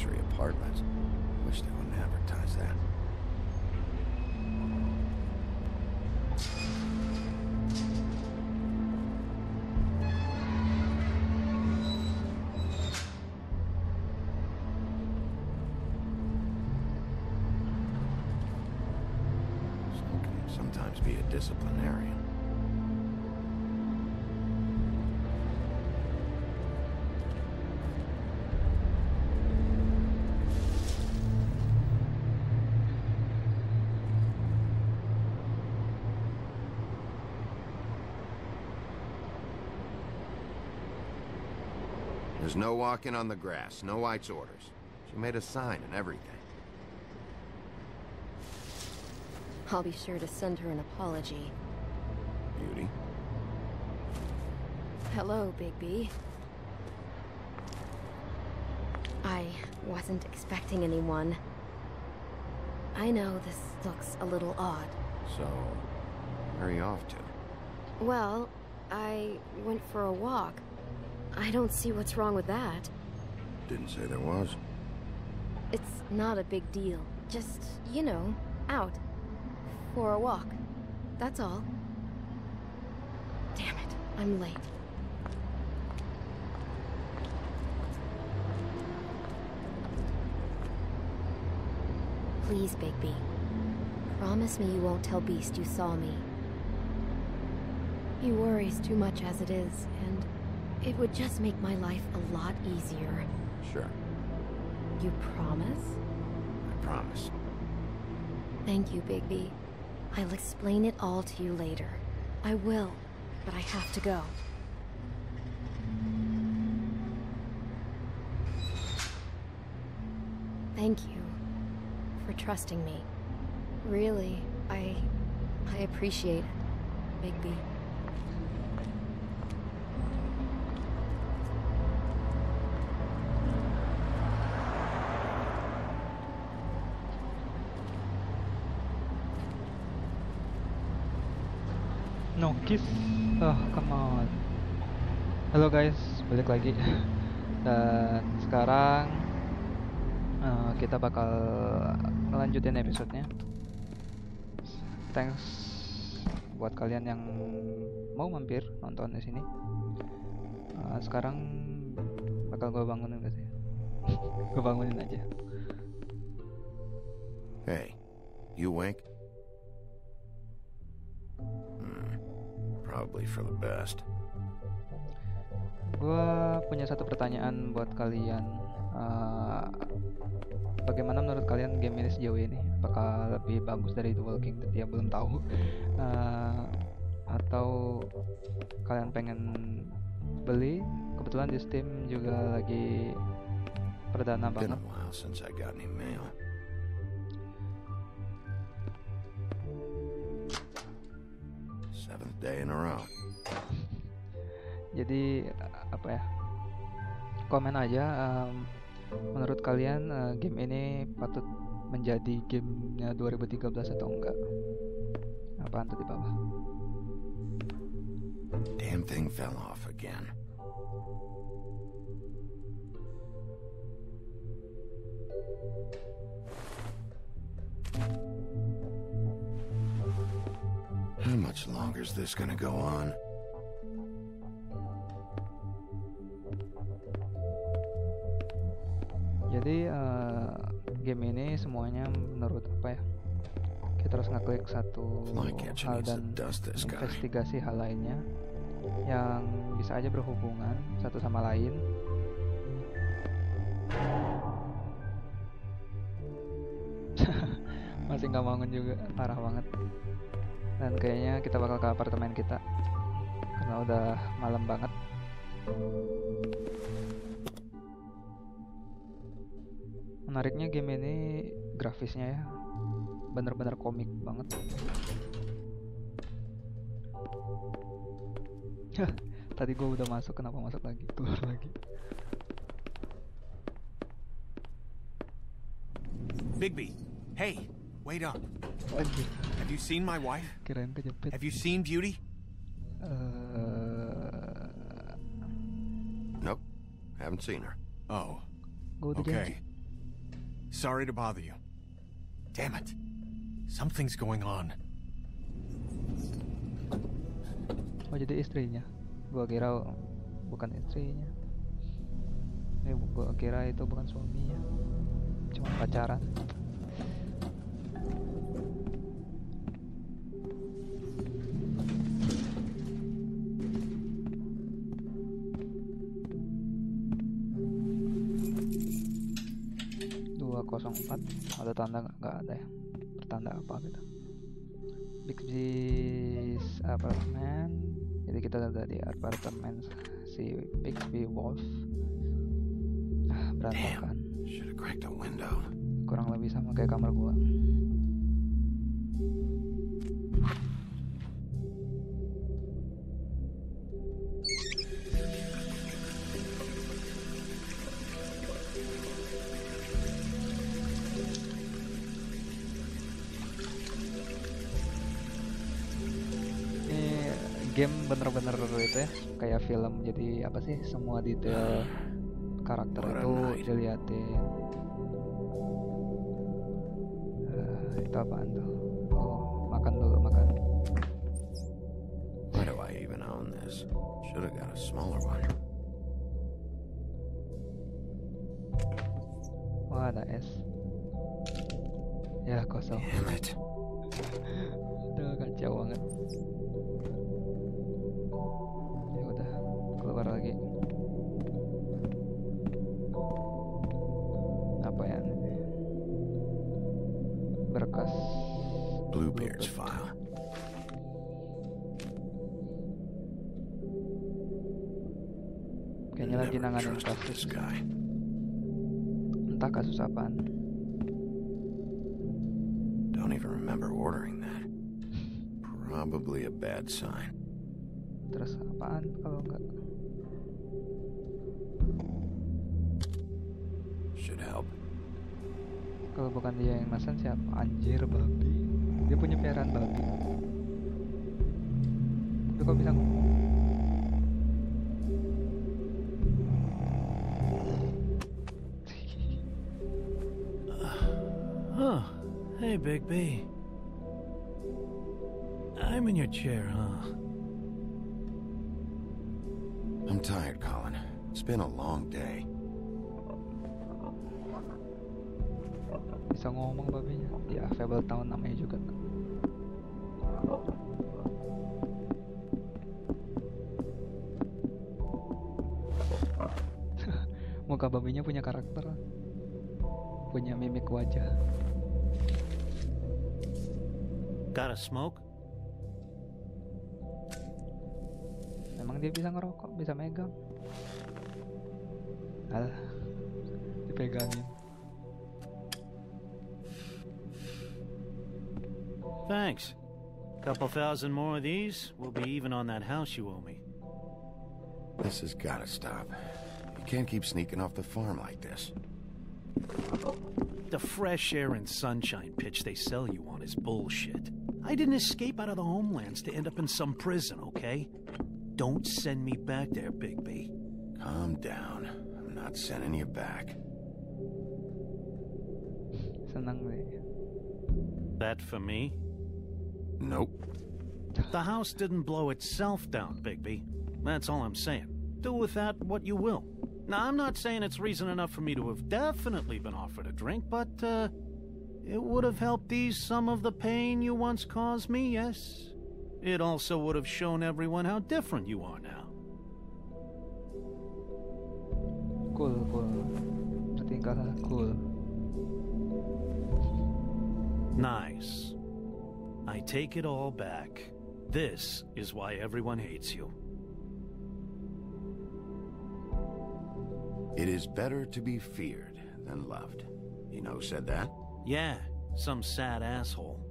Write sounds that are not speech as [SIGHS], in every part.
luxury apartments. Wish they wouldn't advertise that. Sometimes be a disciplinarian. There's no walking on the grass, Snow White's orders. She made a sign and everything. I'll be sure to send her an apology. Beauty. Hello, Big B. I wasn't expecting anyone. I know this looks a little odd. So, where are you off to? Well, I went for a walk. I don't see what's wrong with that. Didn't say there was. It's not a big deal. Just, you know, out. For a walk. That's all. Damn it, I'm late. Please, Bigby. Promise me you won't tell Beast you saw me. He worries too much as it is, and it would just make my life a lot easier. Sure, You promise? I promise. Thank you, Bigby. I'll explain it all to you later. I will, but I have to go. Thank you for trusting me. Really, I I appreciate it, Bigby. No kiss. Oh, come on. Halo guys, balik lagi. [LAUGHS] Dan sekarang eh, kita bakal ngelanjutin episodenya. Thanks buat kalian yang mau mampir nonton di sini. Eh, sekarang bakal gue bangunin gak sih? [LAUGHS] gue bangunin aja. Hey, you awake? Probably for the best. Gua punya satu pertanyaan buat kalian. Eh, bagaimana menurut kalian game ini sejauh ini? Apakah lebih bagus dari The Walking Dead? Ya belum tahu. Eh, atau kalian pengen beli? Kebetulan di Steam juga lagi perdana Been banget. a while since I got any mail. Seventh day in a row. Jadi apa ya? Komen aja. em, menurut kalian eh, game ini patut menjadi gamenya 2013 atau enggak? Apaan tuh di bawah? Damn thing fell off again. Much longer is this gonna go on? Jadi eh, game ini semuanya menurut apa ya? Kita harus ngeklik satu hal dan investigasi hal lainnya yang bisa aja berhubungan satu sama lain. [LAUGHS] Masih nggak bangun juga, parah banget. Dan kayaknya kita bakal ke apartemen kita karena udah malam banget. Menariknya game ini grafisnya ya bener-bener komik banget. Tadi gua udah masuk, kenapa masuk lagi? Keluar lagi. Bigby, hey, wait up. Anjir, Have you seen my wife? kirain kejepit. Have you seen Beauty? Eh, Nope, haven't seen her. Oh, okay. Sorry to bother you. Damn it. Something's going on. Oh jadi istrinya. Gua kira bukan istrinya. Eh gua kira itu bukan suaminya. Cuma pacaran. Dua kosong empat ada tanda nggak? Ada ya? Pertanda apa gitu? Bixby's apartemen. Jadi kita ada di apartemen si Bixby Wolf. Ah, berantakan. Kurang lebih sama kayak kamar gua game bener-bener itu ya kayak film jadi apa sih semua detail karakter a itu night. diliatin Eh, itu apaan tuh oh makan dulu makan Why do I even own this? Should have got a smaller one. wah ada es ya kosong Damn it. [LAUGHS] Aduh kacau banget Bluebeard's file. kayaknya lagi nanganin kasus entah kasus apaan Don't even remember ordering that. Probably a bad sign. terus apaan kalau enggak Should help. kalau bukan dia yang mesen siapa anjir babi dia punya piaraan babi tapi kok bisa ngomong Huh. [LAUGHS] Oh, hey, Big B. I'm in your chair, huh? I'm tired, Colin. It's been a long day. Bisa ngomong babinya ya Fable Town namanya juga. [LAUGHS] Muka babinya punya karakter. Punya mimik wajah. Got a smoke? memang dia bisa ngerokok bisa megang? Alah dipegangin Thanks. Couple thousand more of these, we'll be even on that house you owe me. This has gotta stop. You can't keep sneaking off the farm like this. The fresh air and sunshine pitch they sell you on is bullshit. I didn't escape out of the homelands to end up in some prison, okay? Don't send me back there, Big Bigby. Calm down. I'm not sending you back. senang deh That for me? Nope. The house didn't blow itself down, Bigby. That's all I'm saying. Do with that what you will. Now, I'm not saying it's reason enough for me to have definitely been offered a drink, but, uh, it would have helped ease some of the pain you once caused me, yes? It also would have shown everyone how different you are now. cool cool I think I cool Nice. I take it all back. This is why everyone hates you. It is better to be feared than loved. You know who said that? Yeah, some sad asshole.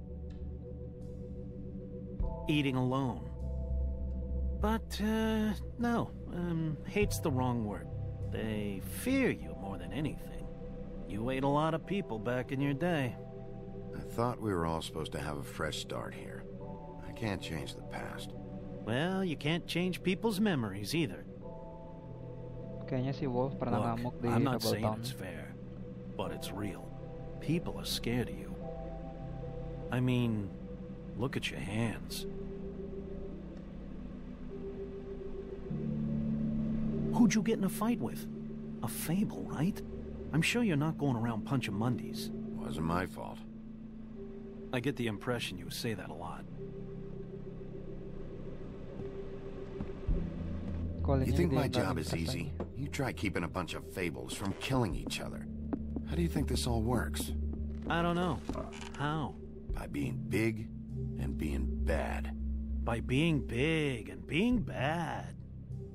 Eating alone. But, uh, no, um, hate's the wrong word. They fear you more than anything. You ate a lot of people back in your day. I thought we were all supposed to have a fresh start here. I can't change the past. Well, you can't change people's memories either. kayaknya si Wolf pernah Look, ngamuk di I'm not saying it's fair, but it's real. people are scared of you. I mean, look at your hands. Who'd you get in a fight with? A fable, right? I'm sure you're not going around punching Mundies. Wasn't my fault. I get the impression you say that a lot. You think my job is easy? You try keeping a bunch of fables from killing each other. How do you think this all works? I don't know. How? By being big and being bad. By being big and being bad.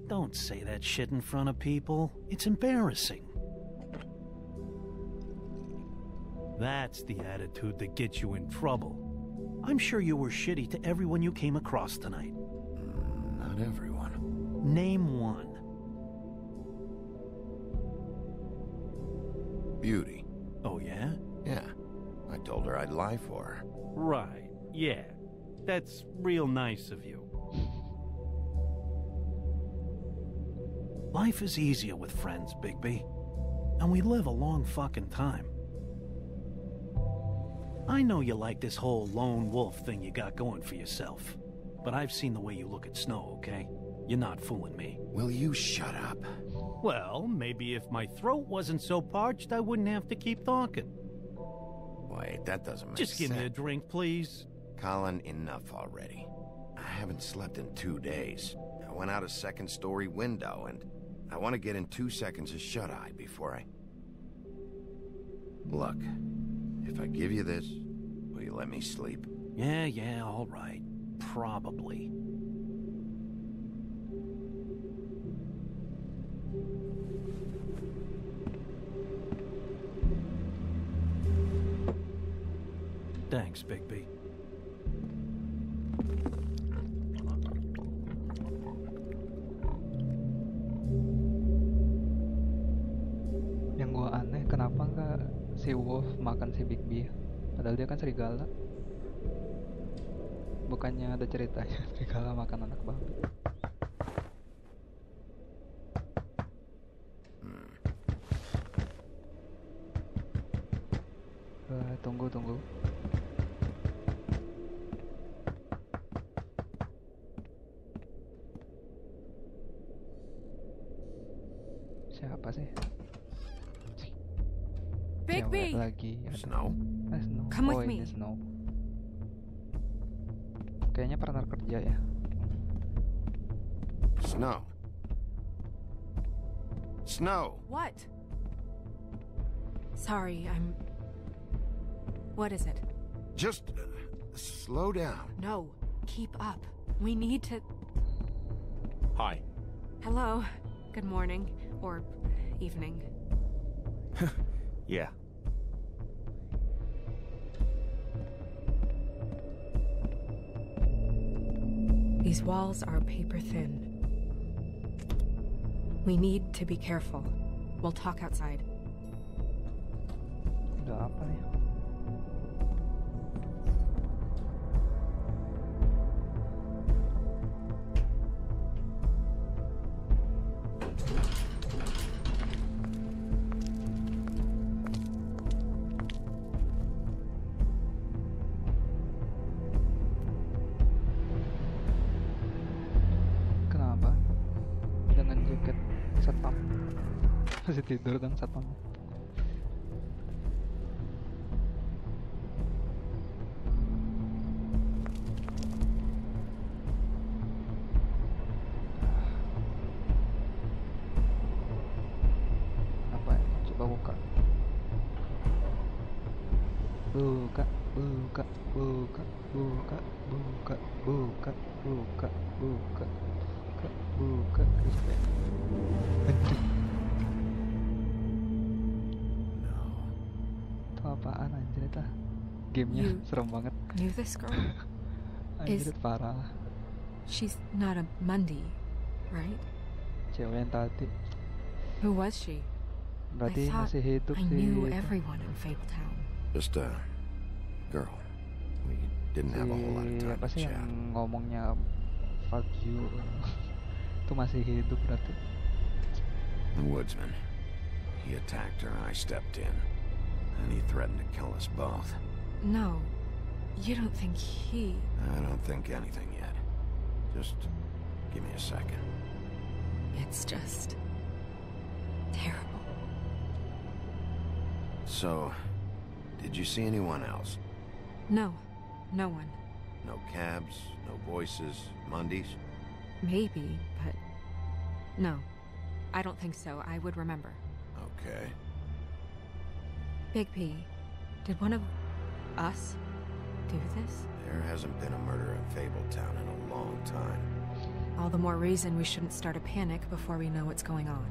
Don't say that shit in front of people. It's embarrassing. That's the attitude that gets you in trouble. I'm sure you were shitty to everyone you came across tonight. Mm, Not everyone. Name one. Beauty. Oh, yeah? Yeah. I told her I'd lie for her. Right. Yeah. That's real nice of you. Life is easier with friends, Bigby. And we live a long fucking time. I know you like this whole lone wolf thing you got going for yourself. But I've seen the way you look at Snow, okay? You're not fooling me. Will you shut up? Well, maybe if my throat wasn't so parched, I wouldn't have to keep talking. Wait, that doesn't make Just sense. give me a drink, please. Colin, enough already. I haven't slept in two days. I went out a second story window, and I want to get in two seconds of shut eye before I. Look, if I give you this, will you let me sleep? Yeah, yeah, all right. Probably. Thanks, Bigby. Si Wolf makan si Big B? Padahal dia kan serigala. Bukannya ada ceritanya [LAUGHS] serigala makan anak babi. Eh, tunggu tunggu. Snow? Snow. Come with ini me. Snow. Kayaknya partner kerja ya. Snow. Snow! What? Sorry, I'm. What is it? Just uh, slow down. No, keep up. We need to. Hi. Hello. Good morning. Or evening. [LAUGHS] Yeah. These walls are paper thin. We need to be careful. We'll talk outside. Satpam [LAUGHS] masih tidur dan satpam. Apaan anjir itu? Gamenya You- serem banget. Knew this girl? [LAUGHS] Anjir Is- parah. She's not a Mundy, right? Cewek yang tadi. Who was she? Berarti I masih hidup I knew itu. everyone in Fabletown. Just a girl. We didn't have a whole lot of Si time apa sih yang ngomongnya fuck you [LAUGHS] itu masih hidup berarti The woodsman. He attacked her and I stepped in. And he threatened to kill us both. No. You don't think he. I don't think anything yet. Just give me a second. It's just. terrible. So, did you see anyone else? No. No one. No cabs, no voices, Mundies? Maybe, but. No. I don't think so. I would remember. Okay. Bigby, did one of us do this? There hasn't been a murder in Fabletown in a long time. All the more reason we shouldn't start a panic before we know what's going on.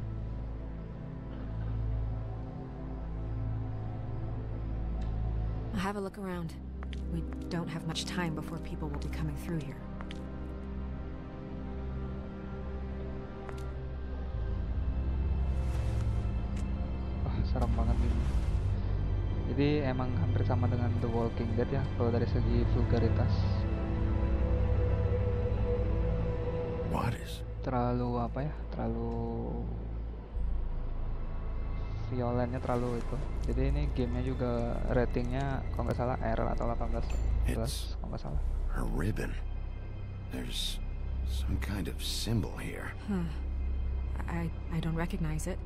I'll have a look around. We don't have much time before people will be coming through here. Jadi emang hampir sama dengan The Walking Dead ya, kalau dari segi vulgaritas. What is? Terlalu apa ya? Terlalu violennya terlalu itu. Jadi ini gamenya juga ratingnya kalau nggak salah R atau 18 It's- plus kalau nggak salah. Her ribbon. There's some kind of symbol here. Huh. I I don't recognize it.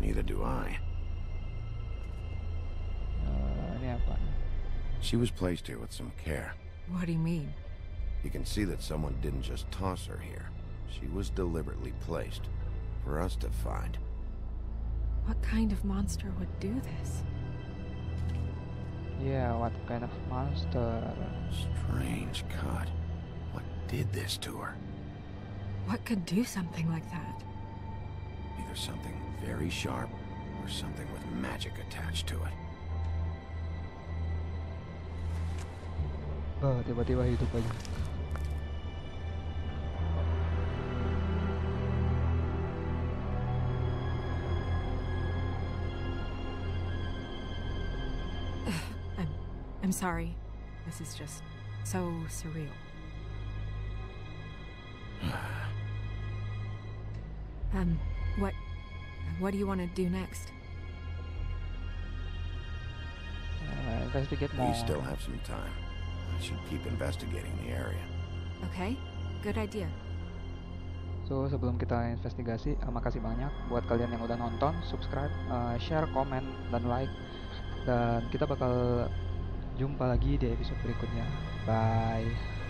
Neither do I. She was placed here with some care. What do you mean? You can see that someone didn't just toss her here. She was deliberately placed for us to find. What kind of monster would do this? Yeah, what kind of monster? Strange cut. What did this to her? What could do something like that? Either something very sharp or something with magic attached to it. Oh, tiba-tiba hidup aja. [SIGHS] I'm I'm sorry. This is just so surreal. [SIGHS] Um, what what do you want to do next? Eh, investigate more. We still have some time. I should keep investigating the area. Okay? Good idea. So sebelum kita investigasi, eh, makasih banyak buat kalian yang udah nonton, subscribe, eh, share, komen, dan like. Dan kita bakal jumpa lagi di episode berikutnya. Bye.